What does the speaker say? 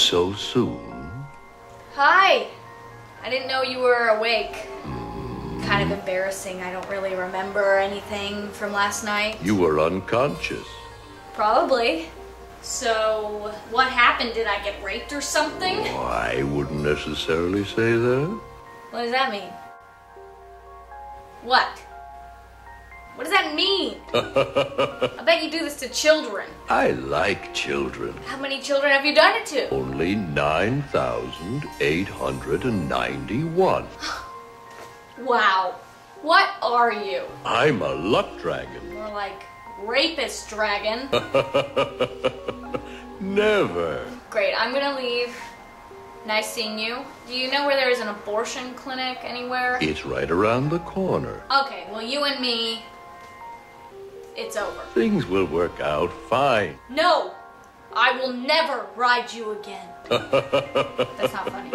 so soon? Hi. I didn't know you were awake. Kind of embarrassing. I don't really remember anything from last night. You were unconscious. Probably. So, what happened? Did I get raped or something? Oh, I wouldn't necessarily say that. What does that mean? What? What does that mean? I bet you do this to children. I like children. How many children have you done it to? Only 9,891. Wow. What are you? I'm a luck dragon. More like rapist dragon. Never. Great, I'm gonna leave. Nice seeing you. Do you know where there is an abortion clinic anywhere? It's right around the corner. Okay, well, you and me, it's over. Things will work out fine. No! I will never ride you again. That's not funny.